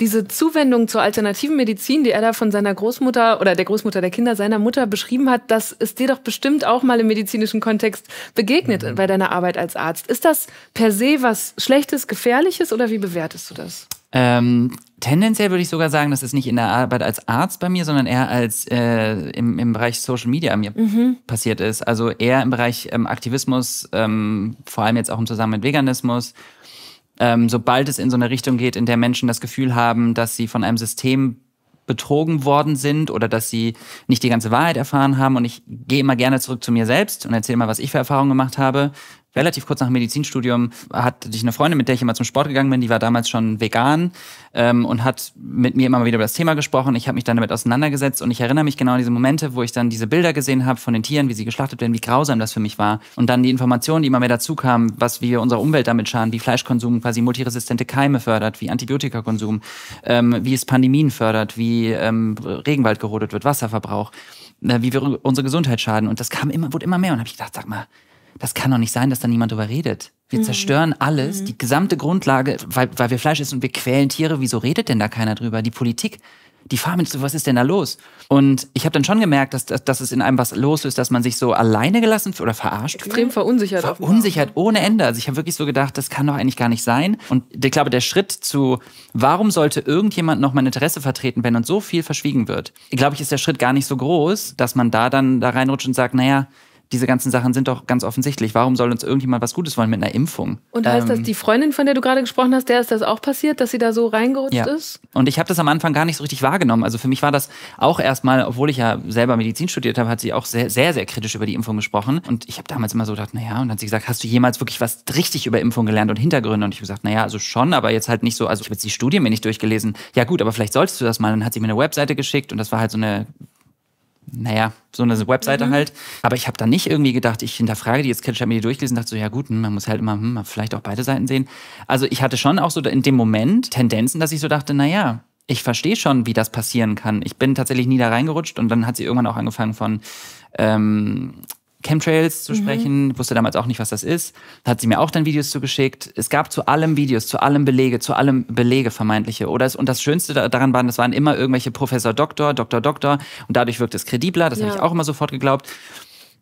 diese Zuwendung zur alternativen Medizin, die er da von seiner Großmutter oder der Großmutter der Kinder seiner Mutter beschrieben hat, das ist dir doch bestimmt auch mal im medizinischen Kontext begegnet mhm. bei deiner Arbeit als Arzt. Ist das per se was Schlechtes, Gefährliches oder wie bewertest du das? Ähm, tendenziell würde ich sogar sagen, das ist nicht in der Arbeit als Arzt bei mir, sondern eher als äh, im, im Bereich Social Media mir mhm. passiert ist. Also eher im Bereich ähm, Aktivismus, ähm, vor allem jetzt auch im Zusammenhang mit Veganismus. Ähm, sobald es in so eine Richtung geht, in der Menschen das Gefühl haben, dass sie von einem System betrogen worden sind oder dass sie nicht die ganze Wahrheit erfahren haben. Und ich gehe immer gerne zurück zu mir selbst und erzähle mal, was ich für Erfahrungen gemacht habe relativ kurz nach dem Medizinstudium hatte ich eine Freundin, mit der ich immer zum Sport gegangen bin, die war damals schon vegan ähm, und hat mit mir immer wieder über das Thema gesprochen. Ich habe mich dann damit auseinandergesetzt und ich erinnere mich genau an diese Momente, wo ich dann diese Bilder gesehen habe von den Tieren, wie sie geschlachtet werden, wie grausam das für mich war. Und dann die Informationen, die immer mehr dazu kamen, was wir unserer Umwelt damit schaden, wie Fleischkonsum quasi multiresistente Keime fördert, wie Antibiotikakonsum, ähm, wie es Pandemien fördert, wie ähm, Regenwald gerodet wird, Wasserverbrauch, äh, wie wir unsere Gesundheit schaden. Und das kam immer, wurde immer mehr und habe ich gedacht, sag mal, das kann doch nicht sein, dass da niemand drüber redet. Wir mhm. zerstören alles, mhm. die gesamte Grundlage, weil, weil wir Fleisch essen und wir quälen Tiere. Wieso redet denn da keiner drüber? Die Politik, die Farmindustrie, was ist denn da los? Und ich habe dann schon gemerkt, dass, dass, dass es in einem was los ist, dass man sich so alleine gelassen oder verarscht Extrem fühlt. verunsichert. Verunsichert ohne Ende. Also ich habe wirklich so gedacht, das kann doch eigentlich gar nicht sein. Und ich glaube, der Schritt zu, warum sollte irgendjemand noch mein Interesse vertreten, wenn uns so viel verschwiegen wird? Ich glaube, ich ist der Schritt gar nicht so groß, dass man da dann da reinrutscht und sagt, naja, diese ganzen Sachen sind doch ganz offensichtlich. Warum soll uns irgendjemand was Gutes wollen mit einer Impfung? Und heißt ähm, das, die Freundin, von der du gerade gesprochen hast, der ist das auch passiert, dass sie da so reingerutscht ja. ist? Und ich habe das am Anfang gar nicht so richtig wahrgenommen. Also für mich war das auch erstmal, obwohl ich ja selber Medizin studiert habe, hat sie auch sehr, sehr, sehr kritisch über die Impfung gesprochen. Und ich habe damals immer so gedacht, naja, und dann hat sie gesagt, hast du jemals wirklich was richtig über Impfung gelernt und Hintergründe? Und ich habe gesagt, naja, also schon, aber jetzt halt nicht so, also ich habe jetzt die Studie mir nicht durchgelesen. Ja gut, aber vielleicht solltest du das mal. Dann hat sie mir eine Webseite geschickt und das war halt so eine naja, so eine Webseite mhm. halt. Aber ich habe da nicht irgendwie gedacht, ich hinterfrage die jetzt kritisch, habe mir die durchgelesen und dachte so, ja gut, hm, man muss halt immer hm, vielleicht auch beide Seiten sehen. Also ich hatte schon auch so in dem Moment Tendenzen, dass ich so dachte, naja, ich verstehe schon, wie das passieren kann. Ich bin tatsächlich nie da reingerutscht und dann hat sie irgendwann auch angefangen von ähm, Chemtrails zu mhm. sprechen. Mhm. Ich wusste damals auch nicht, was das ist. Da hat sie mir auch dann Videos zugeschickt. Es gab zu allem Videos, zu allem Belege, zu allem Belege vermeintliche. Oder es, und das Schönste daran waren, das waren immer irgendwelche Professor Doktor, Doktor, Doktor. Und dadurch wirkt es kredibler. Das ja. habe ich auch immer sofort geglaubt.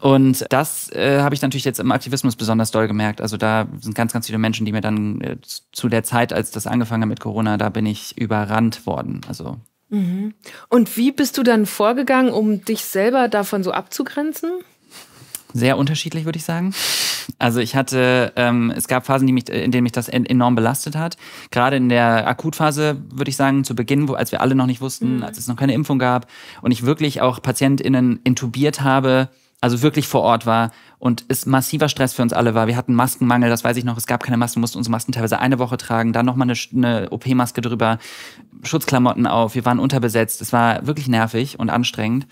Und das äh, habe ich natürlich jetzt im Aktivismus besonders doll gemerkt. Also da sind ganz, ganz viele Menschen, die mir dann äh, zu der Zeit, als das angefangen hat mit Corona, da bin ich überrannt worden. Also mhm. Und wie bist du dann vorgegangen, um dich selber davon so abzugrenzen? Sehr unterschiedlich, würde ich sagen. Also ich hatte, ähm, es gab Phasen, die mich, in denen mich das enorm belastet hat. Gerade in der Akutphase, würde ich sagen, zu Beginn, wo, als wir alle noch nicht wussten, mhm. als es noch keine Impfung gab und ich wirklich auch PatientInnen intubiert habe, also wirklich vor Ort war und es massiver Stress für uns alle war. Wir hatten Maskenmangel, das weiß ich noch, es gab keine Masken, wir mussten unsere Masken teilweise eine Woche tragen, dann nochmal eine, eine OP-Maske drüber, Schutzklamotten auf, wir waren unterbesetzt, es war wirklich nervig und anstrengend.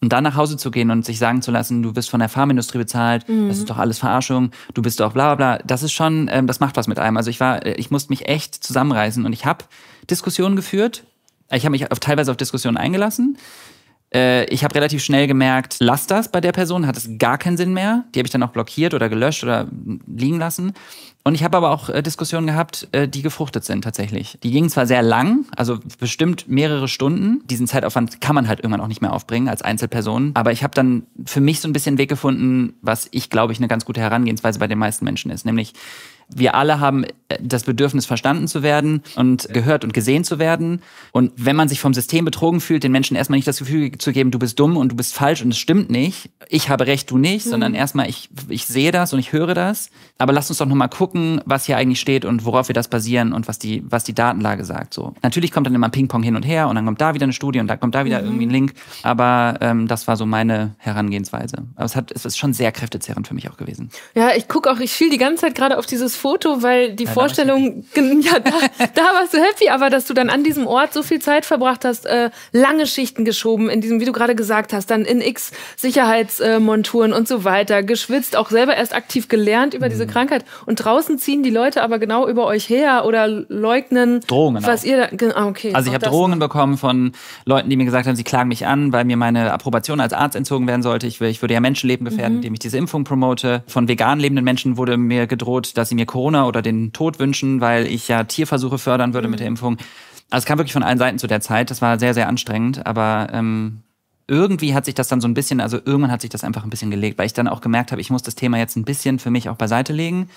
Und dann nach Hause zu gehen und sich sagen zu lassen, du wirst von der Pharmaindustrie bezahlt, mhm. das ist doch alles Verarschung, du bist doch bla bla bla, das ist schon, ähm, das macht was mit einem. Also ich war, äh, ich musste mich echt zusammenreißen und ich habe Diskussionen geführt. Ich habe mich auf, teilweise auf Diskussionen eingelassen. Äh, ich habe relativ schnell gemerkt, lass das bei der Person, hat es gar keinen Sinn mehr. Die habe ich dann auch blockiert oder gelöscht oder liegen lassen. Und ich habe aber auch äh, Diskussionen gehabt, äh, die gefruchtet sind tatsächlich. Die gingen zwar sehr lang, also bestimmt mehrere Stunden. Diesen Zeitaufwand kann man halt irgendwann auch nicht mehr aufbringen als Einzelperson. Aber ich habe dann für mich so ein bisschen Weg gefunden, was ich glaube ich eine ganz gute Herangehensweise bei den meisten Menschen ist. Nämlich wir alle haben äh, das Bedürfnis, verstanden zu werden und gehört und gesehen zu werden. Und wenn man sich vom System betrogen fühlt, den Menschen erstmal nicht das Gefühl zu geben, du bist dumm und du bist falsch und es stimmt nicht. Ich habe recht, du nicht, mhm. sondern erstmal ich, ich sehe das und ich höre das. Aber lass uns doch nochmal gucken, was hier eigentlich steht und worauf wir das basieren und was die, was die Datenlage sagt. So. Natürlich kommt dann immer Ping-Pong hin und her und dann kommt da wieder eine Studie und da kommt da wieder mhm. irgendwie ein Link. Aber ähm, das war so meine Herangehensweise. Aber es, hat, es ist schon sehr kräftezehrend für mich auch gewesen. Ja, ich gucke auch, ich schiel die ganze Zeit gerade auf dieses Foto, weil die ja, Vorstellung, ja, da, da warst du happy, aber dass du dann an diesem Ort so viel Zeit verbracht hast, äh, lange Schichten geschoben, in diesem, wie du gerade gesagt hast, dann in X Sicherheitsmonturen und so weiter, geschwitzt, auch selber erst aktiv gelernt über mhm. diese Krankheit. Und draußen ziehen die Leute aber genau über euch her oder leugnen, Drohungen was auch. ihr da, ah, okay. Also ich habe Drohungen bekommen von Leuten, die mir gesagt haben, sie klagen mich an, weil mir meine Approbation als Arzt entzogen werden sollte. Ich, ich würde ja Menschenleben gefährden, mhm. indem ich diese Impfung promote. Von vegan lebenden Menschen wurde mir gedroht, dass sie mir Corona oder den Tod wünschen, weil ich ja Tierversuche fördern würde mhm. mit der Impfung. Also es kam wirklich von allen Seiten zu der Zeit. Das war sehr, sehr anstrengend, aber ähm, irgendwie hat sich das dann so ein bisschen, also irgendwann hat sich das einfach ein bisschen gelegt, weil ich dann auch gemerkt habe, ich muss das Thema jetzt ein bisschen für mich auch beiseite legen.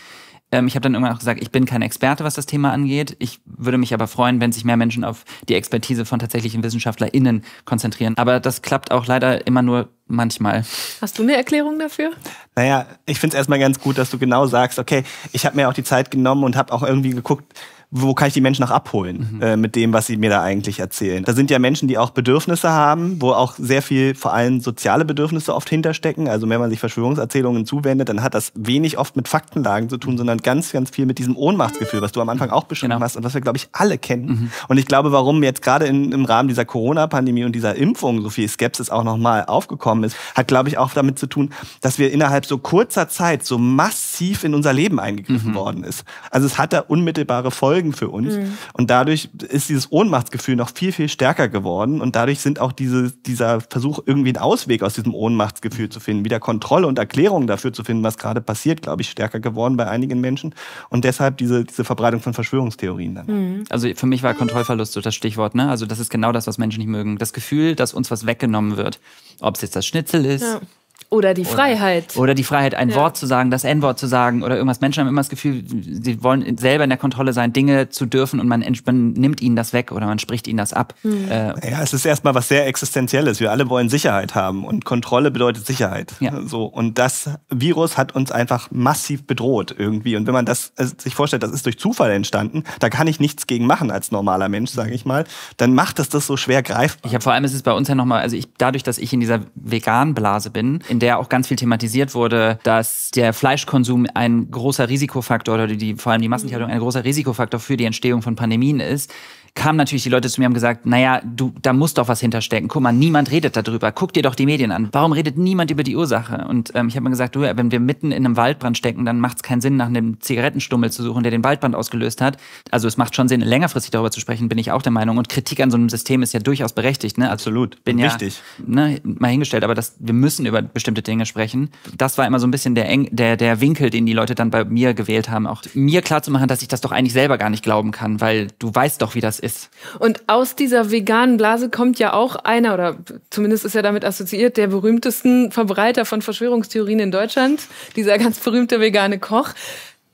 Ähm, ich habe dann irgendwann auch gesagt, ich bin kein Experte, was das Thema angeht. Ich würde mich aber freuen, wenn sich mehr Menschen auf die Expertise von tatsächlichen WissenschaftlerInnen konzentrieren. Aber das klappt auch leider immer nur manchmal. Hast du eine Erklärung dafür? Naja, ich finde es erstmal ganz gut, dass du genau sagst, okay, ich habe mir auch die Zeit genommen und habe auch irgendwie geguckt, wo kann ich die Menschen noch abholen mhm. äh, mit dem, was sie mir da eigentlich erzählen. Da sind ja Menschen, die auch Bedürfnisse haben, wo auch sehr viel, vor allem soziale Bedürfnisse oft hinterstecken. Also wenn man sich Verschwörungserzählungen zuwendet, dann hat das wenig oft mit Faktenlagen zu tun, sondern ganz, ganz viel mit diesem Ohnmachtsgefühl, was du am Anfang auch beschrieben genau. hast und was wir, glaube ich, alle kennen. Mhm. Und ich glaube, warum jetzt gerade im Rahmen dieser Corona-Pandemie und dieser Impfung so viel Skepsis auch nochmal aufgekommen ist, hat, glaube ich, auch damit zu tun, dass wir innerhalb so kurzer Zeit so massiv in unser Leben eingegriffen mhm. worden ist. Also es hat da unmittelbare Folgen Folgen für uns. Mhm. Und dadurch ist dieses Ohnmachtsgefühl noch viel, viel stärker geworden. Und dadurch sind auch diese, dieser Versuch, irgendwie einen Ausweg aus diesem Ohnmachtsgefühl zu finden, wieder Kontrolle und Erklärung dafür zu finden, was gerade passiert, glaube ich, stärker geworden bei einigen Menschen. Und deshalb diese, diese Verbreitung von Verschwörungstheorien dann. Mhm. Also für mich war Kontrollverlust so das Stichwort. Ne? Also das ist genau das, was Menschen nicht mögen. Das Gefühl, dass uns was weggenommen wird. Ob es jetzt das Schnitzel ist. Ja oder die Freiheit. Oder, die Freiheit, ein ja. Wort zu sagen, das N-Wort zu sagen oder irgendwas. Menschen haben immer das Gefühl, sie wollen selber in der Kontrolle sein, Dinge zu dürfen und man, man nimmt ihnen das weg oder man spricht ihnen das ab. Mhm. Äh, ja, es ist erstmal was sehr Existenzielles. Wir alle wollen Sicherheit haben und Kontrolle bedeutet Sicherheit. Ja. So, und das Virus hat uns einfach massiv bedroht irgendwie. Und wenn man das also sich vorstellt, das ist durch Zufall entstanden, da kann ich nichts gegen machen als normaler Mensch, sage ich mal, dann macht es das so schwer greifbar. Ich habe vor allem, ist es bei uns ja nochmal, also ich, dadurch, dass ich in dieser Vegan-Blase bin, in der auch ganz viel thematisiert wurde, dass der Fleischkonsum ein großer Risikofaktor oder die, vor allem die Massentierhaltung ein großer Risikofaktor für die Entstehung von Pandemien ist, kamen natürlich die Leute zu mir und haben gesagt, naja, du, da muss doch was hinterstecken. Guck mal, niemand redet darüber. Guck dir doch die Medien an. Warum redet niemand über die Ursache? Und ähm, ich habe mir gesagt, du, wenn wir mitten in einem Waldbrand stecken, dann macht es keinen Sinn, nach einem Zigarettenstummel zu suchen, der den Waldbrand ausgelöst hat. Also es macht schon Sinn, längerfristig darüber zu sprechen, bin ich auch der Meinung. Und Kritik an so einem System ist ja durchaus berechtigt. Ne? Absolut. Bin Wichtig. Ja, ne, mal hingestellt, aber das, wir müssen über bestimmte Dinge sprechen. Das war immer so ein bisschen der, Eng, der, der Winkel, den die Leute dann bei mir gewählt haben. Auch mir klarzumachen, dass ich das doch eigentlich selber gar nicht glauben kann, weil du weißt doch, wie das ist. Und aus dieser veganen Blase kommt ja auch einer, oder zumindest ist er damit assoziiert, der berühmtesten Verbreiter von Verschwörungstheorien in Deutschland, dieser ganz berühmte vegane Koch.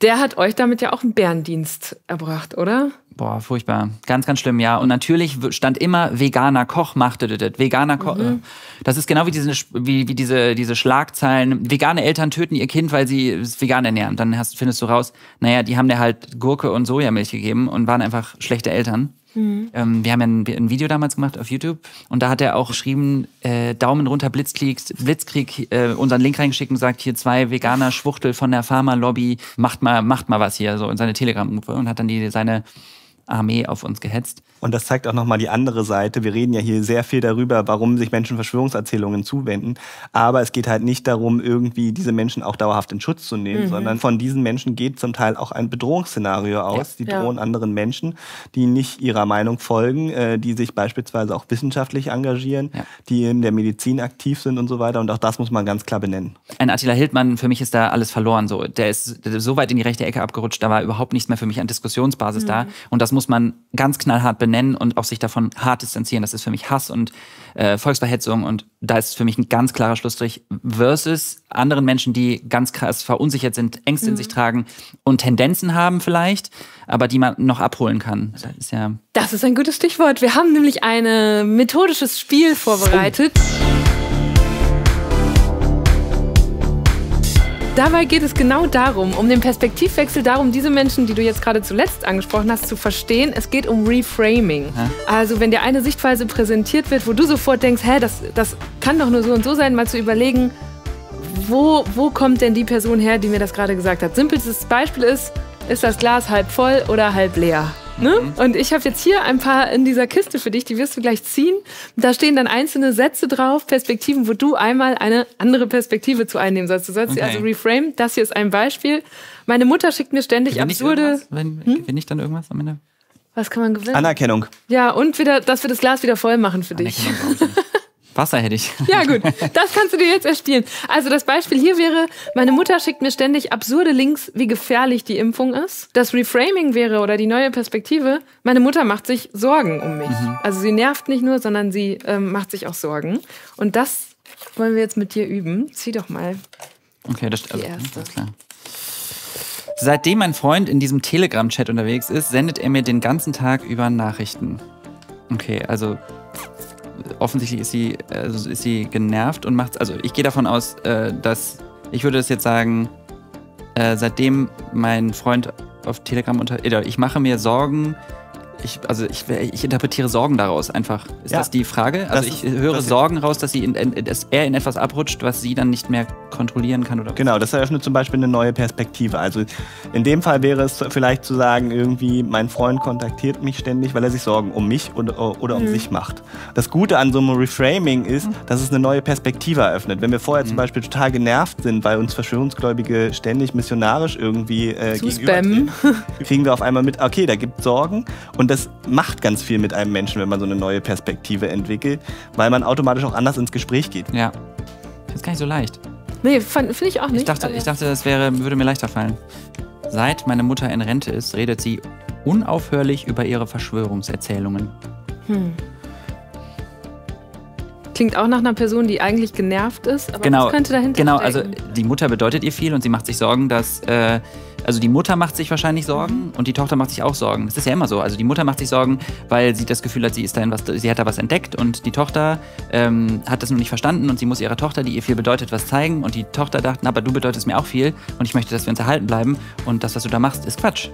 Der hat euch damit ja auch einen Bärendienst erbracht, oder? Boah, furchtbar. Ganz, ganz schlimm, ja. Und natürlich stand immer veganer Koch machte das. Veganer Koch. Mhm. Das ist genau wie diese, wie, wie diese, diese Schlagzeilen. Vegane Eltern töten ihr Kind, weil sie es vegan ernähren. Dann hast, findest du raus, naja, die haben dir halt Gurke und Sojamilch gegeben und waren einfach schlechte Eltern. Mhm. Ähm, wir haben ja ein, ein, Video damals gemacht auf YouTube und da hat er auch geschrieben, äh, Daumen runter Blitzkrieg, Blitzkrieg äh, unseren Link reingeschickt und sagt, hier zwei Veganer Schwuchtel von der Pharma-Lobby, macht mal, macht mal was hier, so in seine Telegram-Gruppe und hat dann die, seine Armee auf uns gehetzt. Und das zeigt auch nochmal die andere Seite. Wir reden ja hier sehr viel darüber, warum sich Menschen Verschwörungserzählungen zuwenden. Aber es geht halt nicht darum, irgendwie diese Menschen auch dauerhaft in Schutz zu nehmen, mhm. sondern von diesen Menschen geht zum Teil auch ein Bedrohungsszenario aus. Ja. Die drohen ja. anderen Menschen, die nicht ihrer Meinung folgen, äh, die sich beispielsweise auch wissenschaftlich engagieren, ja. die in der Medizin aktiv sind und so weiter. Und auch das muss man ganz klar benennen. Ein Attila Hildmann, für mich ist da alles verloren. So, der ist so weit in die rechte Ecke abgerutscht, da war überhaupt nichts mehr für mich an Diskussionsbasis mhm. da. Und das muss man ganz knallhart benennen und auch sich davon hart distanzieren. Das ist für mich Hass und äh, Volksverhetzung und da ist für mich ein ganz klarer Schlussstrich versus anderen Menschen, die ganz krass verunsichert sind, Ängste mhm. in sich tragen und Tendenzen haben vielleicht, aber die man noch abholen kann. Das ist ja. Das ist ein gutes Stichwort. Wir haben nämlich ein methodisches Spiel vorbereitet. Oh. Dabei geht es genau darum, um den Perspektivwechsel, darum, diese Menschen, die du jetzt gerade zuletzt angesprochen hast, zu verstehen. Es geht um Reframing. Ja. Also wenn dir eine Sichtweise präsentiert wird, wo du sofort denkst, hä, das, das kann doch nur so und so sein, mal zu überlegen, wo, wo kommt denn die Person her, die mir das gerade gesagt hat. Simpelstes Beispiel ist, ist das Glas halb voll oder halb leer? Ne? Mhm. Und ich habe jetzt hier ein paar in dieser Kiste für dich, die wirst du gleich ziehen. Da stehen dann einzelne Sätze drauf, Perspektiven, wo du einmal eine andere Perspektive zu einnehmen sollst. Du sollst okay. sie also reframe. Das hier ist ein Beispiel. Meine Mutter schickt mir ständig gewinn absurde. Ich Wenn, hm? Gewinne ich dann irgendwas am Ende? Was kann man gewinnen? Anerkennung. Ja, und wieder, dass wir das Glas wieder voll machen für dich. Wasser hätte ich. Ja, gut. Das kannst du dir jetzt erspielen. Also das Beispiel hier wäre, meine Mutter schickt mir ständig absurde Links, wie gefährlich die Impfung ist. Das Reframing wäre oder die neue Perspektive, meine Mutter macht sich Sorgen um mich. Mhm. Also sie nervt nicht nur, sondern sie ähm, macht sich auch Sorgen. Und das wollen wir jetzt mit dir üben. Zieh doch mal. Okay, das, also, das ist klar. Seitdem mein Freund in diesem Telegram-Chat unterwegs ist, sendet er mir den ganzen Tag über Nachrichten. Okay, also offensichtlich ist sie, also ist sie genervt und macht Also ich gehe davon aus, äh, dass ich würde das jetzt sagen, äh, seitdem mein Freund auf Telegram unter. Ich mache mir Sorgen ich, also ich, ich, interpretiere Sorgen daraus einfach. Ist ja, das die Frage? Also ich höre Sorgen raus, dass, sie in, in, dass er in etwas abrutscht, was sie dann nicht mehr kontrollieren kann oder Genau, das eröffnet zum Beispiel eine neue Perspektive. Also in dem Fall wäre es vielleicht zu sagen, irgendwie mein Freund kontaktiert mich ständig, weil er sich Sorgen um mich oder, oder um mhm. sich macht. Das Gute an so einem Reframing ist, mhm. dass es eine neue Perspektive eröffnet. Wenn wir vorher mhm. zum Beispiel total genervt sind, weil uns Verschwörungsgläubige ständig missionarisch irgendwie äh, gegenüber kriegen wir auf einmal mit, okay, da gibt es Sorgen und und das macht ganz viel mit einem Menschen, wenn man so eine neue Perspektive entwickelt, weil man automatisch auch anders ins Gespräch geht. Ja. Das ist gar nicht so leicht. Nee, finde ich auch nicht. Ich dachte, ich dachte, das wäre, würde mir leichter fallen. Seit meine Mutter in Rente ist, redet sie unaufhörlich über ihre Verschwörungserzählungen. Hm. Klingt auch nach einer Person, die eigentlich genervt ist, aber genau, was könnte dahinter Genau, stecken? also die Mutter bedeutet ihr viel und sie macht sich Sorgen, dass äh, also die Mutter macht sich wahrscheinlich Sorgen und die Tochter macht sich auch Sorgen. Das ist ja immer so. Also die Mutter macht sich Sorgen, weil sie das Gefühl hat, sie ist da was, sie hat da was entdeckt und die Tochter ähm, hat das noch nicht verstanden und sie muss ihrer Tochter, die ihr viel bedeutet, was zeigen und die Tochter dachte, aber du bedeutest mir auch viel und ich möchte, dass wir uns erhalten bleiben und das, was du da machst, ist Quatsch.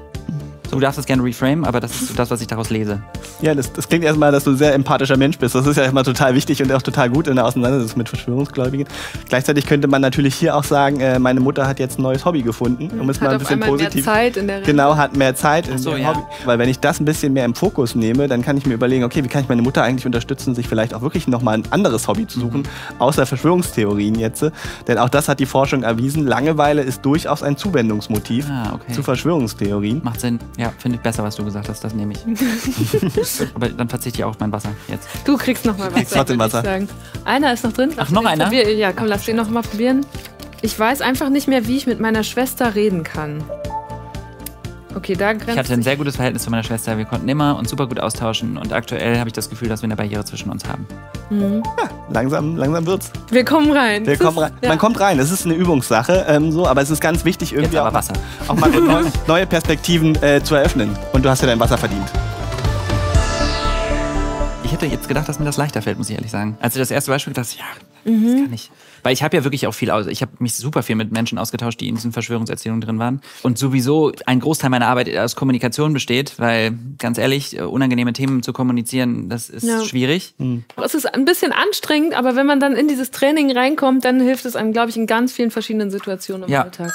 Du darfst das gerne reframe, aber das ist das, was ich daraus lese. Ja, das, das klingt erstmal, dass du ein sehr empathischer Mensch bist. Das ist ja immer total wichtig und auch total gut in der Auseinandersetzung mit Verschwörungsgläubigen. Gleichzeitig könnte man natürlich hier auch sagen, äh, meine Mutter hat jetzt ein neues Hobby gefunden, um es mal ein bisschen positiv. Mehr Zeit in der genau, hat mehr Zeit in so, ja. Hobby. Weil wenn ich das ein bisschen mehr im Fokus nehme, dann kann ich mir überlegen, okay, wie kann ich meine Mutter eigentlich unterstützen, sich vielleicht auch wirklich nochmal ein anderes Hobby zu suchen, außer Verschwörungstheorien jetzt. Denn auch das hat die Forschung erwiesen. Langeweile ist durchaus ein Zuwendungsmotiv ah, okay. zu Verschwörungstheorien. Macht Sinn. Ja, finde ich besser, was du gesagt hast, das nehme ich. Aber dann verzichte ich auch auf mein Wasser jetzt. Du kriegst noch mal Wasser. Kriegst trotzdem Wasser. Einer ist noch drin. Lass Ach, noch einer? Probier. Ja, komm, lass den noch mal probieren. Ich weiß einfach nicht mehr, wie ich mit meiner Schwester reden kann. Okay, da grenzt Ich hatte ein sehr gutes Verhältnis zu meiner Schwester. Wir konnten immer uns super gut austauschen und aktuell habe ich das Gefühl, dass wir eine Barriere zwischen uns haben. Mhm. Ja, langsam, langsam wird's. Wir kommen rein. Wir kommen rein. Ja. Man kommt rein. Es ist eine Übungssache, ähm, so, aber es ist ganz wichtig, irgendwie auch, Wasser. auch mal neue, neue Perspektiven äh, zu eröffnen. Und du hast ja dein Wasser verdient. Ich hätte jetzt gedacht, dass mir das leichter fällt, muss ich ehrlich sagen. Als ich das erste Beispiel dachte, ja, mhm. das kann ich. Weil ich habe ja wirklich auch viel aus. Ich habe mich super viel mit Menschen ausgetauscht, die in diesen Verschwörungserzählungen drin waren. Und sowieso ein Großteil meiner Arbeit aus Kommunikation besteht, weil ganz ehrlich, unangenehme Themen zu kommunizieren, das ist ja. schwierig. Mhm. Es ist ein bisschen anstrengend, aber wenn man dann in dieses Training reinkommt, dann hilft es einem, glaube ich, in ganz vielen verschiedenen Situationen im ja. Alltag.